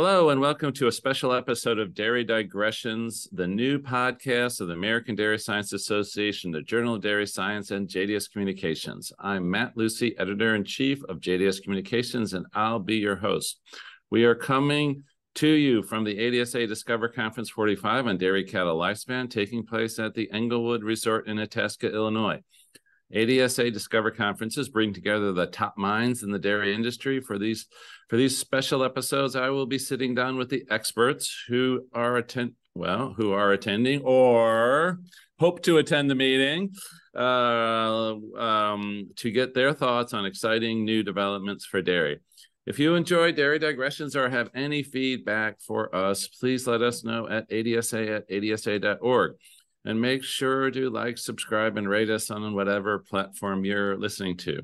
Hello, and welcome to a special episode of Dairy Digressions, the new podcast of the American Dairy Science Association, the Journal of Dairy Science, and JDS Communications. I'm Matt Lucy, editor in chief of JDS Communications, and I'll be your host. We are coming to you from the ADSA Discover Conference 45 on Dairy Cattle Lifespan, taking place at the Eaglewood Resort in Itasca, Illinois. ADSA Discover conferences bring together the top minds in the dairy industry. For these for these special episodes, I will be sitting down with the experts who are attend well, who are attending or hope to attend the meeting uh, um, to get their thoughts on exciting new developments for dairy. If you enjoy Dairy Digressions or have any feedback for us, please let us know at adsa at adsa.org. And make sure to like, subscribe, and rate us on whatever platform you're listening to.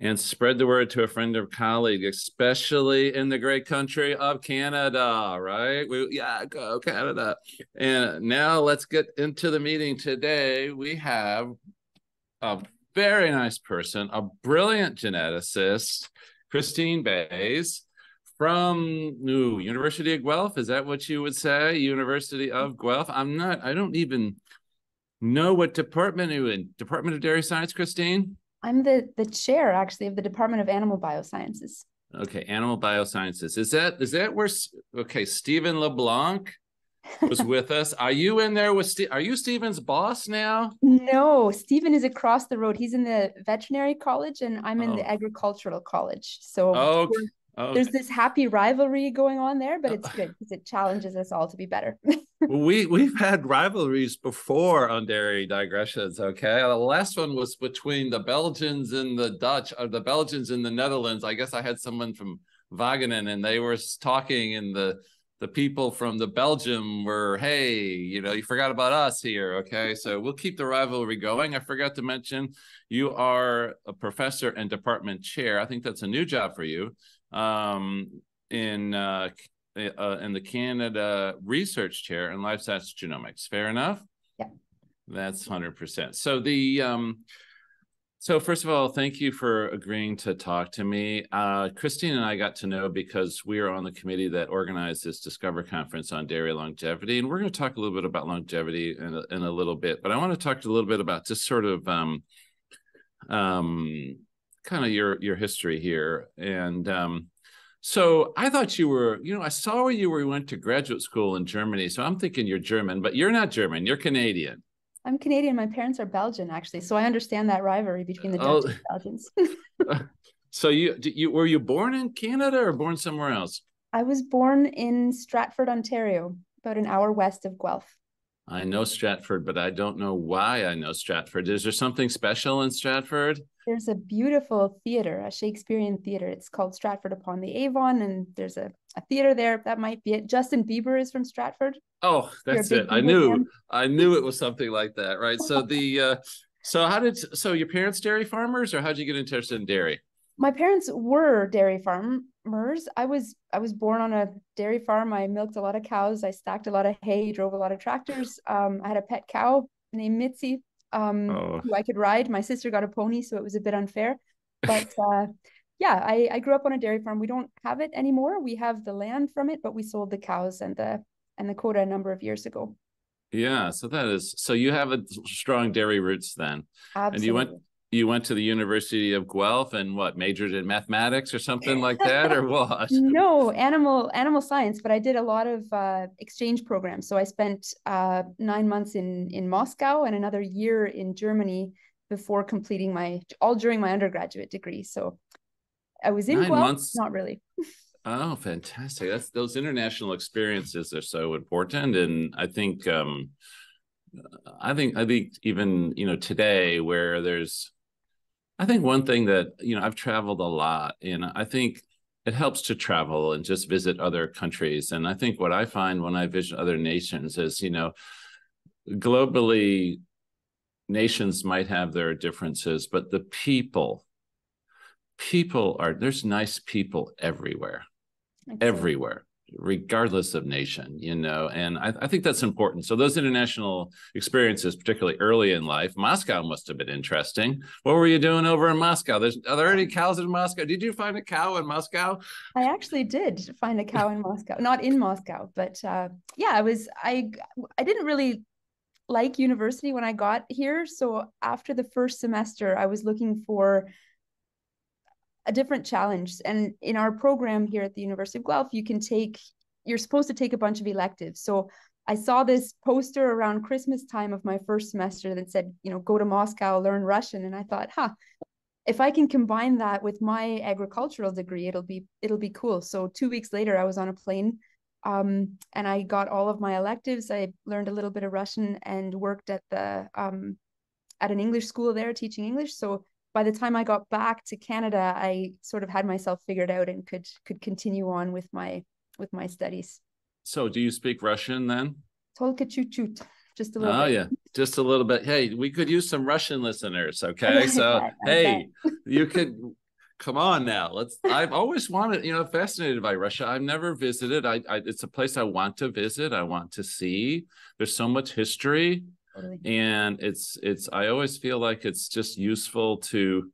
And spread the word to a friend or colleague, especially in the great country of Canada, right? We, yeah, go Canada. And now let's get into the meeting today. We have a very nice person, a brilliant geneticist, Christine Baes from ooh, University of Guelph. Is that what you would say? University of mm-hmm. Guelph. I'm not. I don't even know what department you in. Department of Dairy Science, Christine. I'm the the chair actually of the Department of Animal Biosciences. Okay, Animal Biosciences. Is that is that where? Okay, Stephen LeBlanc was with us. Are you in there with Steve? Are you Stephen's boss now? No, Stephen is across the road. He's in the veterinary college, and I'm in oh. the agricultural college. So oh, Oh, okay. There's this happy rivalry going on there, but oh. it's good because it challenges us all to be better. we we've had rivalries before on dairy digressions. Okay, the last one was between the Belgians and the Dutch, or the Belgians and the Netherlands. I guess I had someone from Wageningen, and they were talking, and the the people from the Belgium were, hey, you know, you forgot about us here. Okay, so we'll keep the rivalry going. I forgot to mention you are a professor and department chair. I think that's a new job for you um, in uh, uh, in the Canada Research Chair in Livestock Genomics. Fair enough. Yeah, that's hundred percent. So the um, so first of all, thank you for agreeing to talk to me. Uh, Christine and I got to know because we are on the committee that organized this Discover conference on dairy longevity, and we're going to talk a little bit about longevity in a, in a little bit. But I want to talk a little bit about just sort of um, um, kind of your your history here and um, so i thought you were you know i saw where you were you went to graduate school in germany so i'm thinking you're german but you're not german you're canadian. I'm canadian my parents are belgian actually so i understand that rivalry between the dutch oh. and belgians. So you you were you born in canada or born somewhere else? I was born in stratford ontario about an hour west of guelph I know Stratford, but I don't know why I know Stratford. Is there something special in Stratford? There's a beautiful theater, a Shakespearean theater. It's called Stratford upon the Avon, and there's a, a theater there. That might be it. Justin Bieber is from Stratford. Oh, that's it. I knew, fan. I knew it was something like that, right? So the, uh, so how did, so your parents dairy farmers, or how did you get interested in dairy? My parents were dairy farmers. I was, I was born on a dairy farm. I milked a lot of cows. I stacked a lot of hay, drove a lot of tractors. Um, I had a pet cow named Mitzi um, oh. who I could ride. My sister got a pony, so it was a bit unfair. But uh, yeah, I, I grew up on a dairy farm. We don't have it anymore. We have the land from it, but we sold the cows and the and the quota a number of years ago. Yeah, so that is so you have a strong dairy roots then. Absolutely. And you went you went to the University of Guelph and what majored in mathematics or something like that or what? No, animal animal science, but I did a lot of uh, exchange programs. So I spent uh, nine months in in Moscow and another year in Germany before completing my all during my undergraduate degree. So I was in nine Guelph, months. not really. oh, fantastic! That's those international experiences are so important, and I think. um I think I think even you know today where there's I think one thing that, you know, I've traveled a lot and I think it helps to travel and just visit other countries. And I think what I find when I visit other nations is, you know, globally, nations might have their differences, but the people, people are, there's nice people everywhere, everywhere. Regardless of nation, you know, and I, I, think that's important. So those international experiences, particularly early in life, Moscow must have been interesting. What were you doing over in Moscow? There's are there any cows in Moscow? Did you find a cow in Moscow? I actually did find a cow in Moscow, not in Moscow, but uh, yeah, I was I I didn't really like university when I got here. So after the first semester, I was looking for a different challenge. And in our program here at the University of Guelph, you can take, you're supposed to take a bunch of electives. So I saw this poster around Christmas time of my first semester that said, you know, go to Moscow, learn Russian. And I thought, huh, if I can combine that with my agricultural degree, it'll be it'll be cool. So two weeks later, I was on a plane, um, and I got all of my electives. I learned a little bit of Russian and worked at the um, at an English school there teaching English. So by the time I got back to Canada, I sort of had myself figured out and could could continue on with my with my studies. So, do you speak Russian then? Tolka chut chut. just a little. Oh bit. yeah, just a little bit. Hey, we could use some Russian listeners. Okay, so hey, you could come on now. Let's. I've always wanted, you know, fascinated by Russia. I've never visited. I, I it's a place I want to visit. I want to see. There's so much history totally. and it's it's i always feel like it's just useful to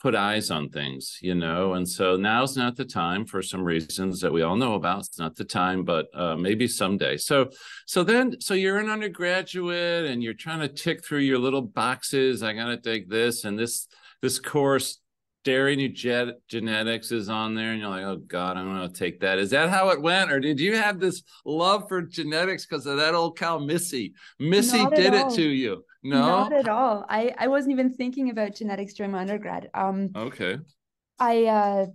put eyes on things you know? And so now's not the time for some reasons that we all know about. It's not the time but uh, maybe someday. So so then so you're an undergraduate and you're trying to tick through your little boxes. I gotta take this and this this course dairy new genetics is on there and you're like oh god i'm to take that. Is that how it went or did you have this love for genetics because of that old cow missy? Missy Not did it to you. No? Not at all. I i wasn't even thinking about genetics during my undergrad. Um okay. I uh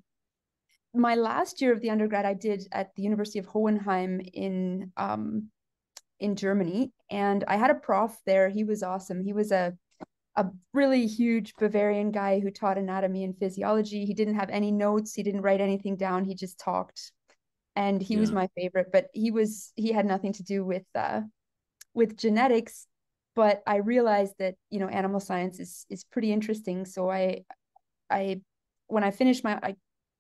my last year of the undergrad i did at the university of hohenheim in um in germany and i had a prof there. He was awesome. He was a a really huge Bavarian guy who taught anatomy and physiology. He didn't have any notes, he didn't write anything down, he just talked. And he yeah. was my favorite, but he was he had nothing to do with uh with genetics, but I realized that, you know, animal science is is pretty interesting. So I I when I finished my I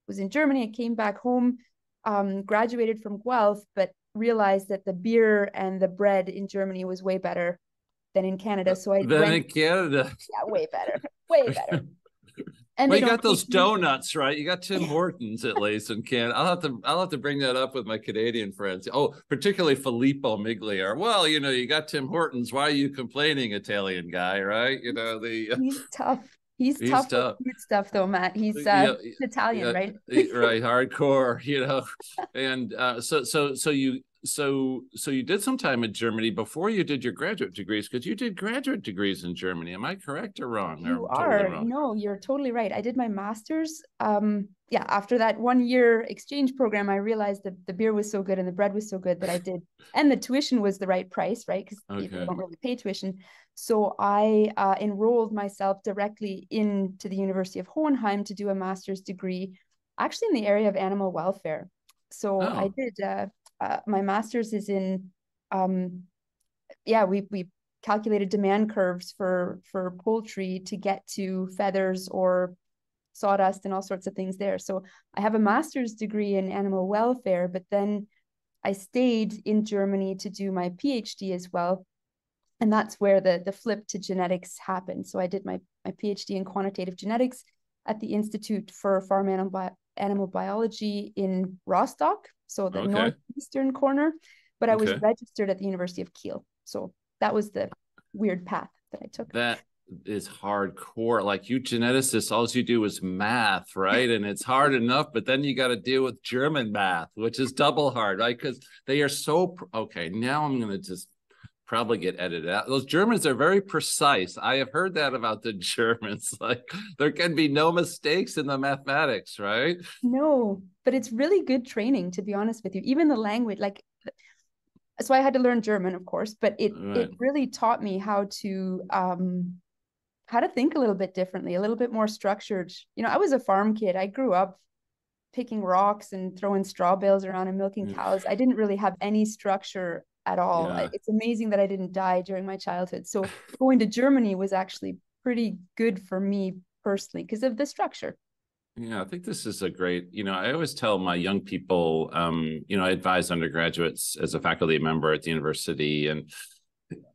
was in Germany, I came back home, um, graduated from Guelph, but realized that the beer and the bread in Germany was way better than in Canada. So I than in Canada. Yeah, way better, way better. And well, you got those donuts, right? You got Tim Hortons at least in Canada. I'll have to I'll have to bring that up with my Canadian friends. Oh, particularly Filippo Miglior. Well, you know, you got Tim Hortons. Why are you complaining, Italian guy? Right? You know the. He's tough. He's, he's tough, tough. stuff though, Matt. He's uh, yeah, Italian, yeah, right? right, hardcore, you know. And uh, so so so you so so you did some time in Germany before you did your graduate degrees because you did graduate degrees in Germany. Am I correct or wrong? You or are. Totally wrong? No, you're totally right. I did my master's. Um, yeah, after that one year exchange program, I realized that the beer was so good and the bread was so good that I did, and the tuition was the right price, right? Because okay. people don't really pay tuition. So I uh, enrolled myself directly into the University of Hohenheim to do a master's degree, actually in the area of animal welfare. So oh. I did. Uh, uh, my master's is in um, yeah we we calculated demand curves for for poultry to get to feathers or sawdust and all sorts of things there. So i have a master's degree in animal welfare but then i stayed in germany to do my phd as well. And that's where the the flip to genetics happened. So i did my my phd in quantitative genetics at the institute for farm animal, Bi- animal biology in rostock so the okay. northeastern corner, but I was okay. registered at the University of Kiel. So that was the weird path that I took. That is hardcore. Like you geneticists, all you do is math, right? and it's hard enough, but then you got to deal with German math, which is double hard, right? Because they are so okay. Now I'm gonna just probably get edited out. Those Germans are very precise. I have heard that about the Germans. Like there can be no mistakes in the mathematics, right? No, but it's really good training to be honest with you. Even the language, like so I had to learn German, of course, but it right. it really taught me how to um how to think a little bit differently, a little bit more structured. You know, I was a farm kid. I grew up picking rocks and throwing straw bales around and milking cows. I didn't really have any structure at all. Yeah. It's amazing that I didn't die during my childhood. So going to Germany was actually pretty good for me personally because of the structure. Yeah, I think this is a great, you know, I always tell my young people, um, you know, I advise undergraduates as a faculty member at the university and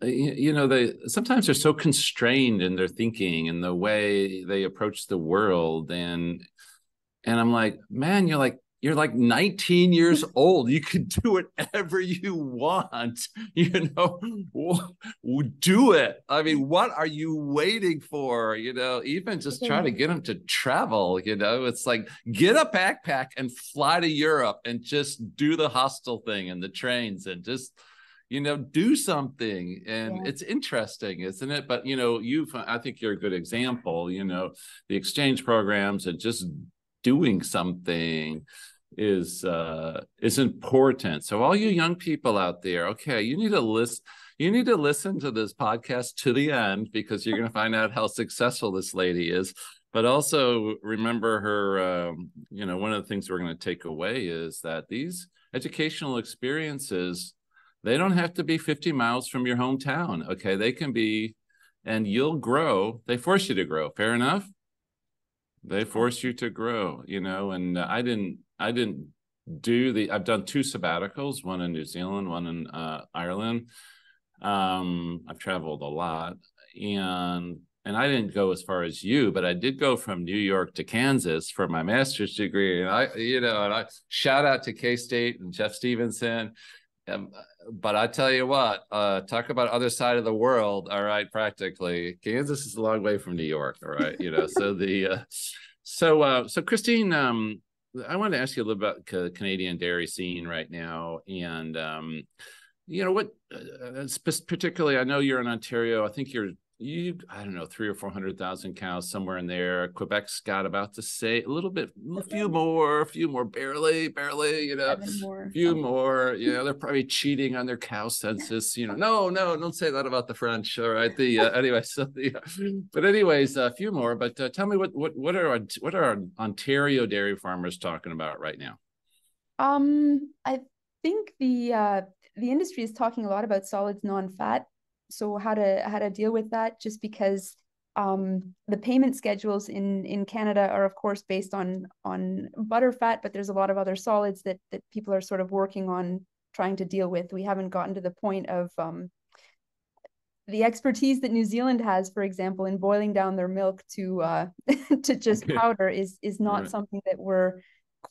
you know they sometimes they're so constrained in their thinking and the way they approach the world and and i'm like man you're like you're like 19 years old. You can do whatever you want you know? Do it. I mean what are you waiting for? You know even just try to get them to travel you know? It's like get a backpack and fly to europe and just do the hostel thing and the trains and just you know do something. And yeah. it's interesting isn't it? But you know you've i think you're a good example you know the exchange programs and just doing something is uh is important so all you young people out there okay you need to listen you need to listen to this podcast to the end because you're going to find out how successful this lady is but also remember her um, you know one of the things we're going to take away is that these educational experiences they don't have to be 50 miles from your hometown. Okay. They can be, and you'll grow. They force you to grow. Fair enough. They force you to grow, you know, and I didn't, I didn't do the, I've done two sabbaticals, one in New Zealand, one in uh, Ireland. Um, I've traveled a lot and and I didn't go as far as you, but I did go from New York to Kansas for my master's degree. And I, you know, and I shout out to K State and Jeff Stevenson. Um, but I tell you what, uh, talk about other side of the world. All right, practically, Kansas is a long way from New York. All right, you know. so the uh, so uh, so Christine, um, I wanted to ask you a little about the Canadian dairy scene right now, and um, you know what, uh, particularly, I know you're in Ontario. I think you're you i don't know three or four hundred thousand cows somewhere in there. Quebec's got about to say a little bit a few more a few more barely barely you know a few more you know they're probably cheating on their cow census you know. No no don't say that about the french all right the uh, anyway so the uh, but anyways a few more but uh, tell me what what what are what are ontario dairy farmers talking about right now? Um i think the uh the industry is talking a lot about solids non-fat so how to how to deal with that just because um, the payment schedules in in Canada are of course based on on butter fat, but there's a lot of other solids that that people are sort of working on trying to deal with. We haven't gotten to the point of um, the expertise that New Zealand has, for example, in boiling down their milk to uh, to just powder is is not right. something that we're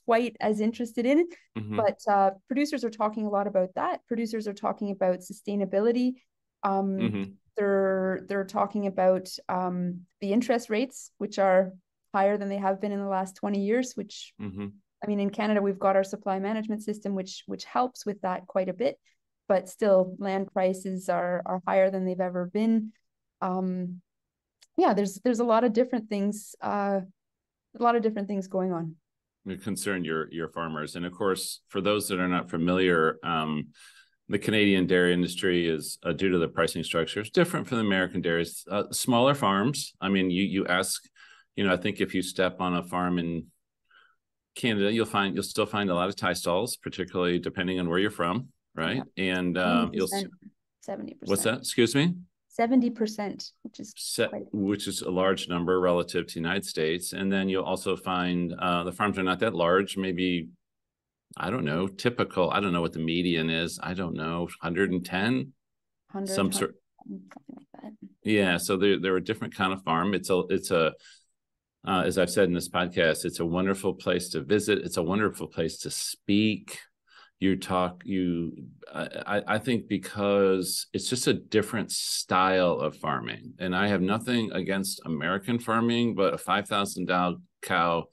quite as interested in. Mm-hmm. But uh, producers are talking a lot about that. Producers are talking about sustainability. Um, mm-hmm. They're they're talking about um, the interest rates, which are higher than they have been in the last 20 years. Which mm-hmm. I mean, in Canada, we've got our supply management system, which which helps with that quite a bit. But still, land prices are are higher than they've ever been. Um, yeah, there's there's a lot of different things, uh, a lot of different things going on concern your your farmers and of course for those that are not familiar um, the Canadian dairy industry is uh, due to the pricing structure is different from the American dairies. Uh, smaller farms. I mean, you you ask, you know, I think if you step on a farm in Canada, you'll find you'll still find a lot of tie stalls, particularly depending on where you're from, right? Yeah. And um, you'll seventy percent. What's that? Excuse me. Seventy percent, which is Se- which is a large number relative to the United States, and then you'll also find uh, the farms are not that large, maybe I don't know, typical. I don't know what the median is. I don't know, 110, some sort. Something like that. yeah, so there there are different kind of farm. It's a it's a uh, as I've said in this podcast, it's a wonderful place to visit. It's a wonderful place to speak. You talk. You, I, I think because it's just a different style of farming, and I have nothing against American farming, but a five thousand cow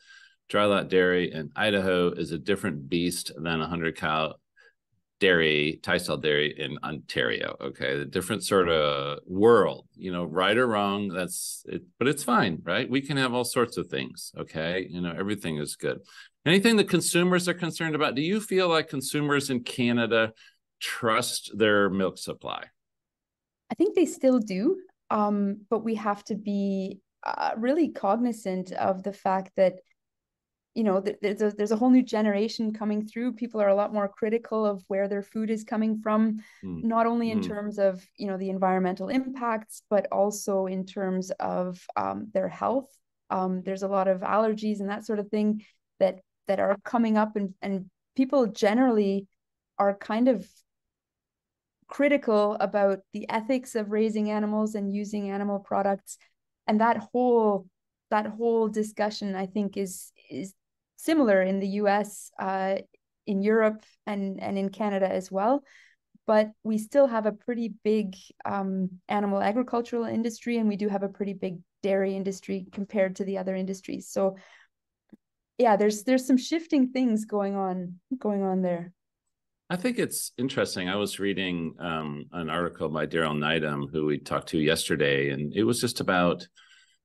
dry lot dairy in Idaho is a different beast than a 100 cow dairy, stall dairy in Ontario. Okay. The different sort of world, you know, right or wrong, that's it, but it's fine, right? We can have all sorts of things. Okay. You know, everything is good. Anything that consumers are concerned about, do you feel like consumers in Canada trust their milk supply? I think they still do. Um, but we have to be uh, really cognizant of the fact that you know there's a, there's a whole new generation coming through people are a lot more critical of where their food is coming from mm. not only in mm. terms of you know the environmental impacts but also in terms of um, their health Um, there's a lot of allergies and that sort of thing that that are coming up, and and people generally are kind of critical about the ethics of raising animals and using animal products and that whole that whole discussion i think is is similar in the us uh, in europe and and in canada as well but we still have a pretty big um, animal agricultural industry and we do have a pretty big dairy industry compared to the other industries so yeah there's there's some shifting things going on going on there I think it's interesting. I was reading um, an article by Daryl Nydam, who we talked to yesterday, and it was just about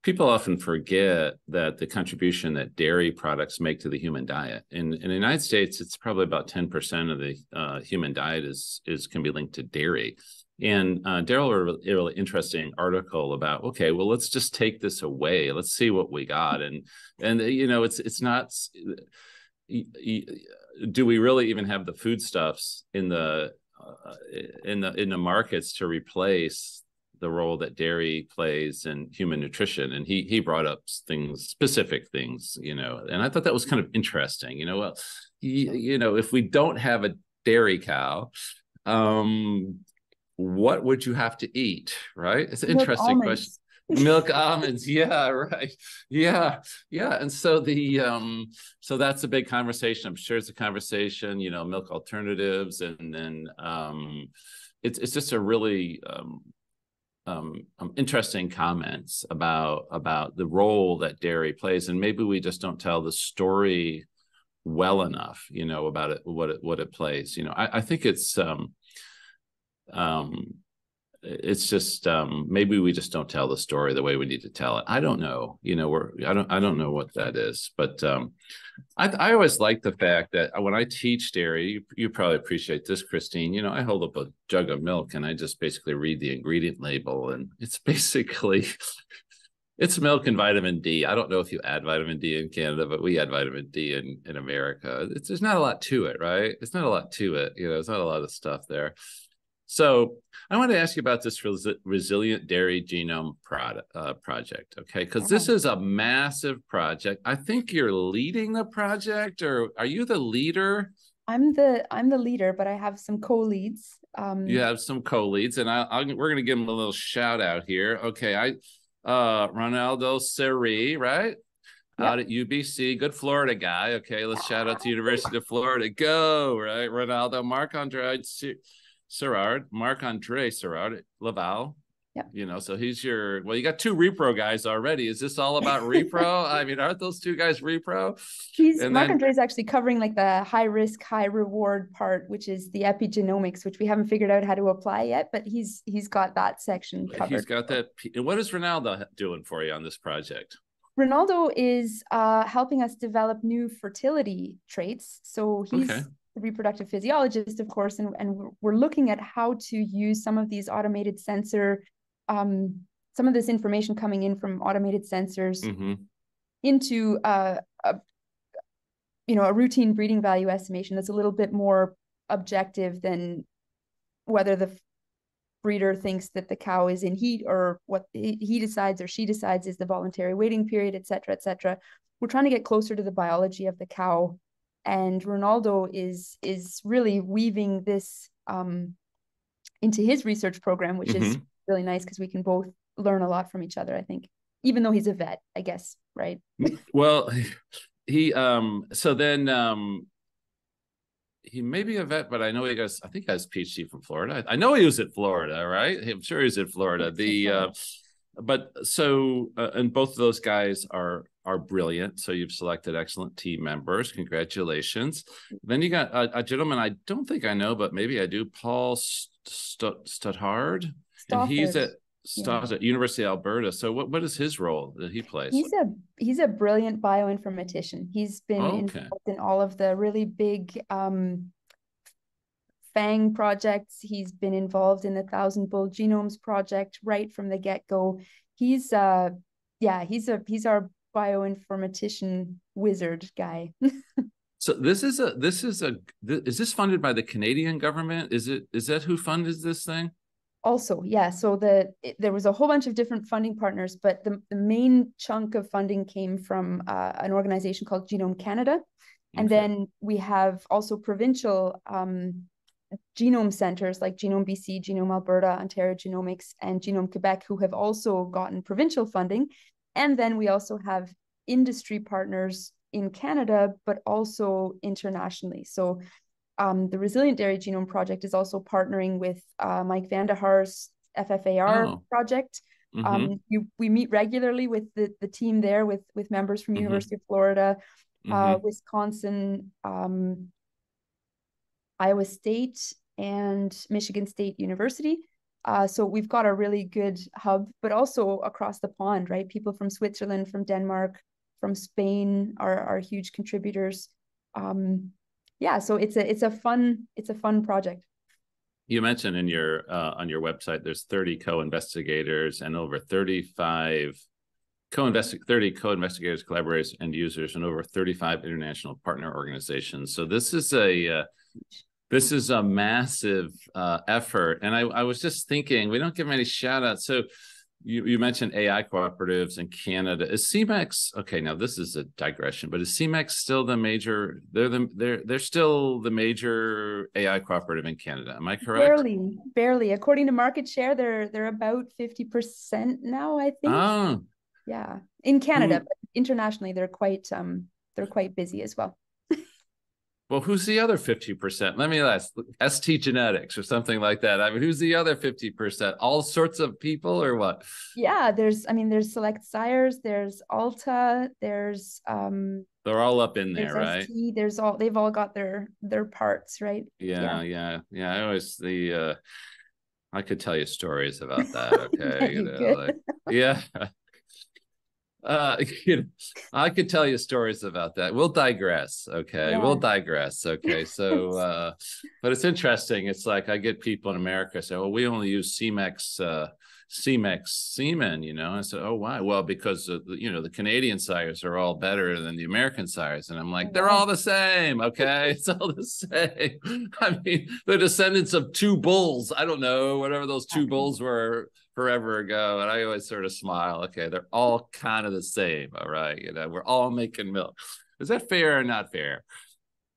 people often forget that the contribution that dairy products make to the human diet. In, in the United States, it's probably about 10% of the uh, human diet is, is can be linked to dairy. And uh, Daryl wrote a really interesting article about, okay, well, let's just take this away. Let's see what we got. And, and you know, it's, it's not, do we really even have the foodstuffs in the uh, in the in the markets to replace the role that dairy plays in human nutrition. And he he brought up things specific things you know and i thought that was kind of interesting you know well you, you know if we don't have a dairy cow um what would you have to eat right? It's an interesting question. Milk almonds. Yeah right. Yeah yeah. And so the um so that's a big conversation. I'm sure it's a conversation you know milk alternatives and then um it's it's just a really um um, um, interesting comments about about the role that dairy plays, and maybe we just don't tell the story well enough, you know, about it, what it what it plays. You know, I, I think it's um, um, it's just um, maybe we just don't tell the story the way we need to tell it. I don't know. You know, we're I don't I don't know what that is, but um, I I always like the fact that when I teach dairy, you, you probably appreciate this, Christine. You know, I hold up a jug of milk and I just basically read the ingredient label, and it's basically it's milk and vitamin D. I don't know if you add vitamin D in Canada, but we add vitamin D in in America. It's, there's not a lot to it, right? It's not a lot to it. You know, there's not a lot of stuff there. So I want to ask you about this res- resilient dairy genome product, uh, project, okay? Because this is a massive project. I think you're leading the project, or are you the leader? I'm the I'm the leader, but I have some co-leads. Um, you have some co-leads, and I, I we're going to give them a little shout out here. Okay, I uh Ronaldo Cerri, right? Yep. Out at UBC, good Florida guy. Okay, let's shout out to University of Florida. Go right, Ronaldo, Marc Andre Sirard, Marc Andre Sirard, Laval. Yeah. You know, so he's your well, you got two repro guys already. Is this all about repro? I mean, aren't those two guys repro? He's and Marc Andre is actually covering like the high risk, high reward part, which is the epigenomics, which we haven't figured out how to apply yet, but he's he's got that section covered. He's got that. And what is Ronaldo doing for you on this project? Ronaldo is uh, helping us develop new fertility traits. So he's okay reproductive physiologist, of course, and, and we're looking at how to use some of these automated sensor, um, some of this information coming in from automated sensors mm-hmm. into uh, a, you know, a routine breeding value estimation that's a little bit more objective than whether the breeder thinks that the cow is in heat or what he decides or she decides is the voluntary waiting period, et cetera, et cetera. We're trying to get closer to the biology of the cow and Ronaldo is is really weaving this um, into his research program, which mm-hmm. is really nice because we can both learn a lot from each other. I think, even though he's a vet, I guess, right? well, he um so then um he may be a vet, but I know he goes. I think he has PhD from Florida. I know he was at Florida, right? I'm sure he's at Florida. The uh, but so uh, and both of those guys are are brilliant. So you've selected excellent team members. Congratulations. Then you got a, a gentleman I don't think I know, but maybe I do, Paul St- Stothard. And he's at Stothard, yeah. at University of Alberta. So what, what is his role that he plays? He's a he's a brilliant bioinformatician. He's been okay. involved in all of the really big um, FAANG projects. He's been involved in the Thousand Bull Genomes project right from the get go. He's uh yeah, he's a he's our bioinformatician wizard guy. so this is a this is a is this funded by the Canadian government? Is it is that who funded this thing? Also, yeah. So the it, there was a whole bunch of different funding partners, but the, the main chunk of funding came from uh, an organization called Genome Canada. And okay. then we have also provincial um, genome centers like Genome BC, Genome Alberta, Ontario Genomics, and Genome Quebec, who have also gotten provincial funding. And then we also have industry partners in Canada, but also internationally. So um, the Resilient Dairy Genome Project is also partnering with uh, Mike VandeHaar's FFAR oh. project. Mm-hmm. Um, you, we meet regularly with the, the team there, with with members from mm-hmm. University of Florida, uh, mm-hmm. Wisconsin, um, Iowa State, and Michigan State University. Uh, so we've got a really good hub, but also across the pond, right? People from Switzerland, from Denmark, from Spain are, are huge contributors. Um, yeah, so it's a it's a fun it's a fun project. You mentioned in your uh, on your website there's 30 co-investigators and over 35 co-invest 30 co-investigators, collaborators, and users, and over 35 international partner organizations. So this is a uh, this is a massive uh, effort. And I, I was just thinking, we don't give many shout outs. So you, you mentioned AI cooperatives in Canada. Is Semex okay? Now this is a digression, but is Semex still the major? They're the they're they're still the major AI cooperative in Canada. Am I correct? Barely, barely. According to market share, they're they're about fifty percent now. I think. Oh. Yeah, in Canada, mm. but internationally, they're quite um they're quite busy as well. Well, who's the other 50%? Let me ask ST Genetics or something like that. I mean, who's the other 50%? All sorts of people or what? Yeah, there's, I mean, there's Select Sires, there's Alta, there's, um, they're all up in there, right? ST, there's all, they've all got their, their parts, right? Yeah, yeah, yeah. yeah. I always, the, uh, I could tell you stories about that. Okay. you know, like, yeah uh you know, i could tell you stories about that. We'll digress okay? Yeah. we'll digress okay? So uh but it's interesting. It's like i get people in america say well we only use semex uh semex semen you know? I said oh why? Well because the, you know the canadian sires are all better than the american sires. And i'm like they're all the same okay? It's all the same. I mean the descendants of two bulls. I don't know whatever those two bulls were forever ago, and I always sort of smile. Okay, they're all kind of the same. All right, you know, we're all making milk. Is that fair or not fair?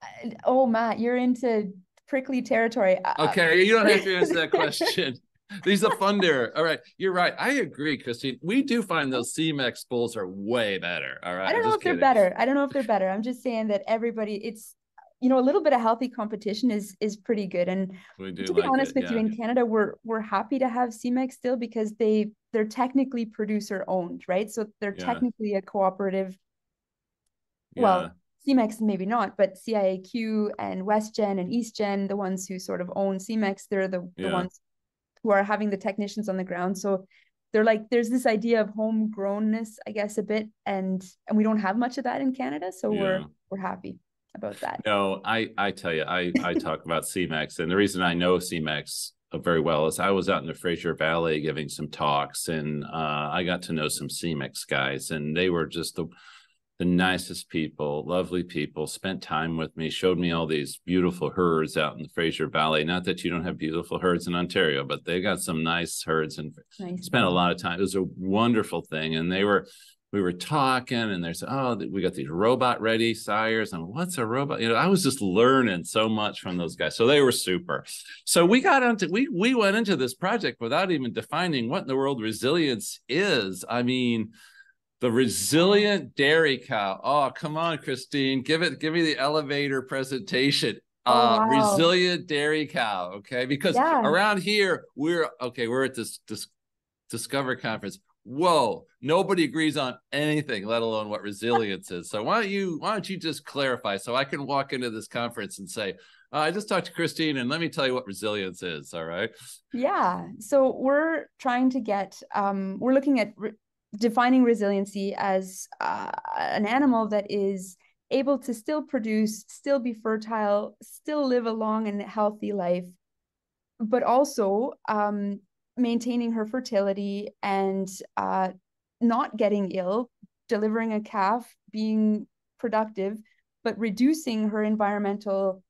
Uh, oh, Matt, you're into prickly territory. Uh, okay, you don't have to answer that question. These are funder. All right, you're right. I agree, Christine. We do find those Semex bulls are way better. All right. I don't know if kidding. they're better. I don't know if they're better. I'm just saying that everybody, it's you know a little bit of healthy competition is is pretty good and to be like honest it, with yeah. you in canada we're we're happy to have semex still because they they're technically producer owned right so they're yeah. technically a cooperative yeah. well semex maybe not but ciaq and westgen and eastgen the ones who sort of own semex they're the, the ones who are having the technicians on the ground so they're like there's this idea of homegrownness i guess a bit and and we don't have much of that in canada so we're we're happy about that. No, I I tell you, I I talk about Semex, and the reason I know Semex very well is I was out in the Fraser Valley giving some talks, and uh, I got to know some Semex guys, and they were just the the nicest people, lovely people. Spent time with me, showed me all these beautiful herds out in the Fraser Valley. Not that you don't have beautiful herds in Ontario, but they got some nice herds, and nice. spent a lot of time. It was a wonderful thing, and they were we were talking and there's oh we got these robot ready sires. And what's a robot? You know i was just learning so much from those guys. So they were super. So we got into we we went into this project without even defining what in the world resilience is. I mean the resilient dairy cow. Oh come on christine. Give it give me the elevator presentation. Oh, uh wow. resilient dairy cow okay? Because yeah. around here we're okay we're at this this discover conference whoa nobody agrees on anything let alone what resilience is. So why don't you why don't you just clarify so i can walk into this conference and say uh, i just talked to christine and let me tell you what resilience is all right? Yeah so we're trying to get um, we're looking at re- defining resiliency as uh, an animal that is able to still produce still be fertile still live a long and healthy life but also um, maintaining her fertility and uh, not getting ill, delivering a calf, being productive, but reducing her environmental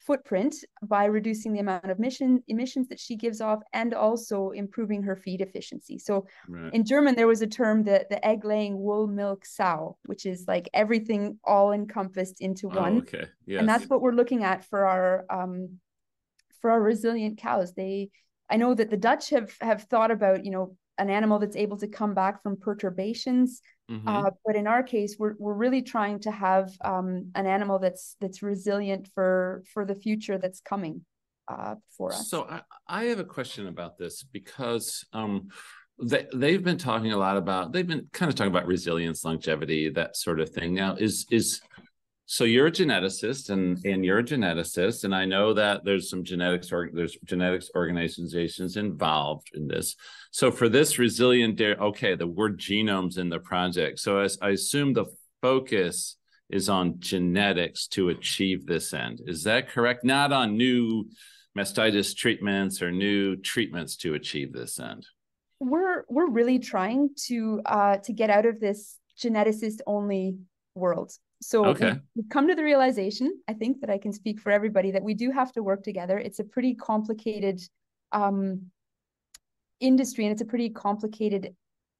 footprint by reducing the amount of emission, emissions that she gives off and also improving her feed efficiency. So right. in German, there was a term that the egg laying wool milk sow, which is like everything all encompassed into oh, one. Oh, okay. Yes. And that's what we're looking at for our um, for our resilient cows. They I know that the Dutch have have thought about, you know, an animal that's able to come back from perturbations Mm-hmm. Uh, but in our case, we're we're really trying to have um, an animal that's that's resilient for for the future that's coming uh, for us. So I, I have a question about this because um, they they've been talking a lot about they've been kind of talking about resilience, longevity, that sort of thing. Now, is is so you're a geneticist and and you're a geneticist and i know that there's some genetics or there's genetics organizations involved in this. So for this resilient dairy okay the word genomes in the project. So as i assume the focus is on genetics to achieve this end. Is that correct? Not on new mastitis treatments or new treatments to achieve this end. We're we're really trying to uh to get out of this geneticist only world so okay. we've come to the realization, I think that I can speak for everybody, that we do have to work together. It's a pretty complicated um, industry and it's a pretty complicated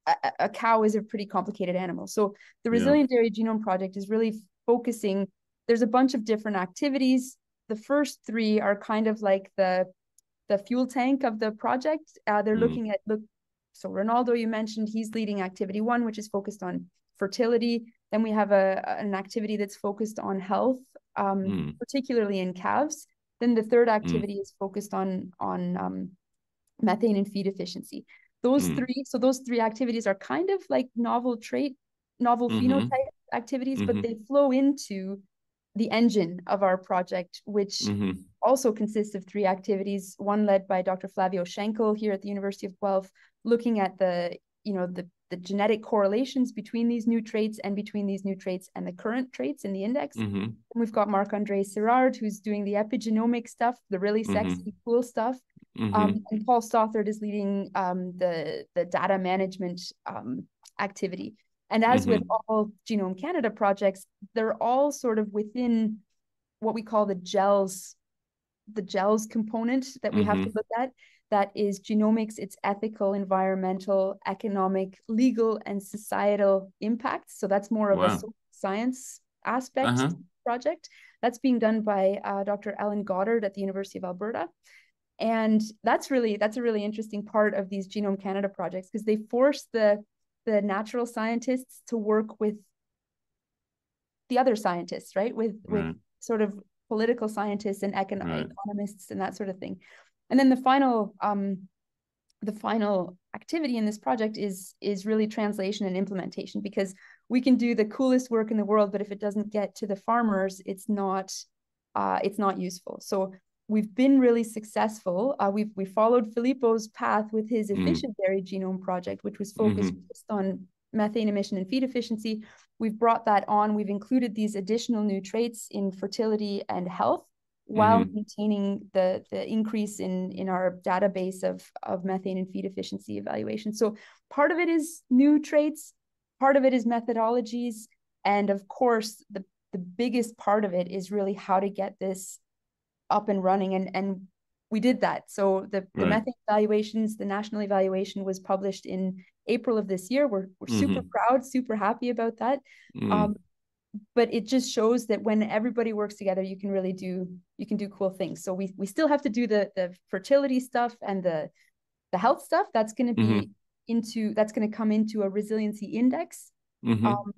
a, a, cow is a pretty complicated animal. So the Resilient yeah. Dairy Genome Project is really focusing. There's a bunch of different activities. The first three are kind of like the the fuel tank of the project. Uh, they're mm. looking at look. So Ronaldo, you mentioned he's leading activity one, which is focused on fertility. Then we have a an activity that's focused on health, um, mm. particularly in calves. Then the third hmm. activity mm. is focused on on um, methane and feed efficiency. Those mm. three, so those three activities are kind of like novel trait, novel mm-hmm. phenotype activities, mm-hmm. but they flow into the engine of our project, which mm-hmm. also consists of three activities. One led by Dr. Flavio Schenkel here at the University of Guelph, looking at the you know the the genetic correlations between these new traits and between these new traits and the current traits in the index. Mm-hmm. We've got Marc Andre Sirard, who's doing the epigenomic stuff, the really mm-hmm. sexy, mm-hmm. cool stuff. Mm-hmm. Um, and Paul Stothard is leading um, the, the data management um, activity. And as with mm-hmm. all Genome Canada projects, they're all sort of within what we call the GELS, the GELS component that we have to mm-hmm. look at that is genomics, its ethical, environmental, economic, legal, and societal impacts. So that's more of wow. a science aspect uh-huh. project. That's being done by uh, Dr. Ellen Goddard at the University of Alberta. And that's really that's a really interesting part of these Genome Canada projects because they force the the natural scientists to work with the other scientists, right? With right. with sort of political scientists and econo- right. economists and that sort of thing. And then the final um, the final activity in this project is is really translation and implementation because we can do the coolest work in the world, but if it doesn't get to the farmers, it's not uh, it's not useful. So we've been really successful. Uh, we've we followed Filippo's path with his mm. efficient mm. dairy genome project, which was focused mm-hmm. just on methane emission and feed efficiency. We've brought that on. We've included these additional new traits in fertility and health while mm-hmm. maintaining the the increase in in our database of of methane and feed efficiency evaluation. So part of it is new traits, part of it is methodologies, and of course the the biggest part of it is really how to get this up and running and and we did that. So the, the right. methane evaluations, the national evaluation was published in April of this year. We're, we're mm-hmm. super proud, super happy about that. Mm. Um, but it just shows that when everybody works together you can really do you can do cool things. So we we still have to do the the fertility stuff and the the health stuff. That's going to be mm-hmm. into that's going to come into a resiliency index mm-hmm. um,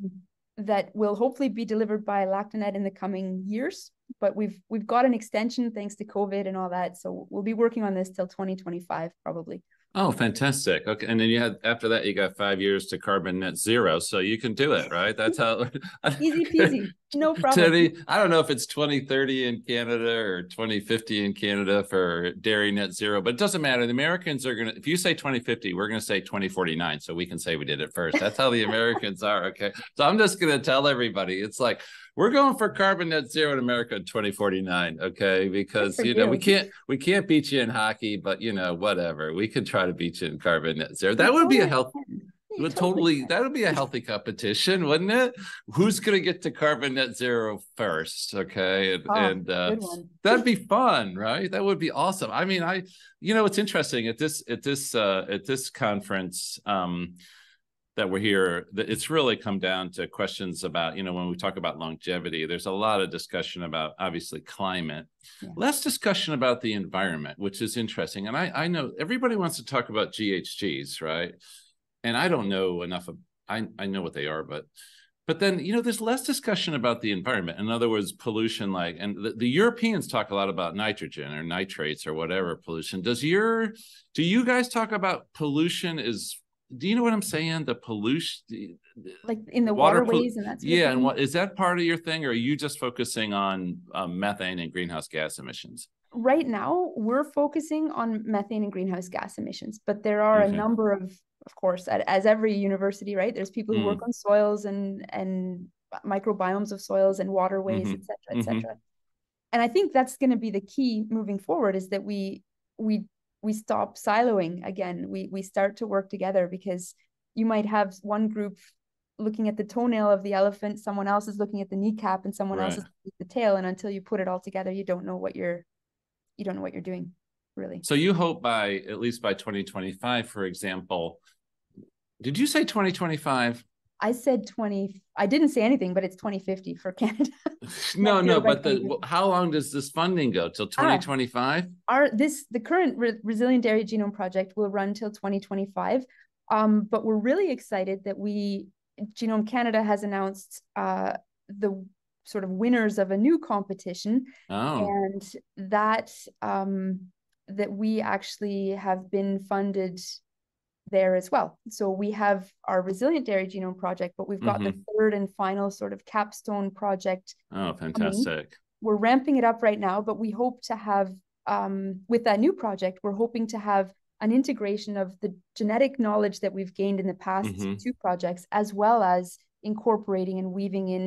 that will hopefully be delivered by lactanet in the coming years. But we've we've got an extension thanks to covid and all that. So we'll be working on this till 2025 probably Oh, fantastic. Okay. And then you had after that you got five years to carbon net zero. So you can do it, right? That's how easy peasy. No problem. The, I don't know if it's 2030 in Canada or 2050 in Canada for dairy net zero, but it doesn't matter. The Americans are gonna if you say 2050, we're gonna say 2049. So we can say we did it first. That's how the Americans are. Okay. So I'm just gonna tell everybody it's like we're going for carbon net zero in America in 2049. Okay, because you know you. we can't we can't beat you in hockey, but you know whatever we could try to beat you in carbon net zero. That would be a health. Would totally, that would be a healthy competition, wouldn't it? Who's going to get to carbon net zero first? Okay. And, Oh, and uh, that'd be fun, right? That would be awesome. I mean, I, you know, it's interesting at this, at this, uh, at this conference, um, that we're here, that it's really come down to questions about, you know, when we talk about longevity, there's a lot of discussion about obviously climate, Yeah. less discussion about the environment, which is interesting. And I, I know everybody wants to talk about GHGs, right? And I don't know enough of, I, I know what they are, but but then you know there's less discussion about the environment. In other words pollution like and the, the europeans talk a lot about nitrogen or nitrates or whatever pollution. Does your do you guys talk about pollution is do you know what i'm saying? The pollution Like in the Water waterways and that's yeah and what is that part of your thing or are you just focusing on um, methane and greenhouse gas emissions? Right now we're focusing on methane and greenhouse gas emissions but there are Okay. a number of of course at, as every university right? There's people who Mm. work on soils and and microbiomes of soils and waterways Mhm. et cetera et cetera. And i think that's going to be the key moving forward is that we we we stop siloing again. We we start to work together because you might have one group looking at the toenail of the elephant someone else is looking at the kneecap and someone else is looking at the tail and until you put it all together you don't know what you're you don't know what you're doing really. So you hope by at least by 2025 for example did you say 2025 i said 20 i didn't say anything but it's 2050 for canada. No no but the 2050. how long does this funding go? Till Ah. 2025 our this the current Re- resilient dairy genome project will run till 2025 um, but we're really excited that we genome canada has announced uh, the sort of winners of a new competition. Oh. And that um, that we actually have been funded there as well. So we have our resilient dairy genome project, but we've got the third and final sort of capstone project. oh fantastic We're ramping it up right now, but we hope to have um, with that new project, we're hoping to have an integration of the genetic knowledge that we've gained in the past Mhm. two projects, as well as incorporating and weaving in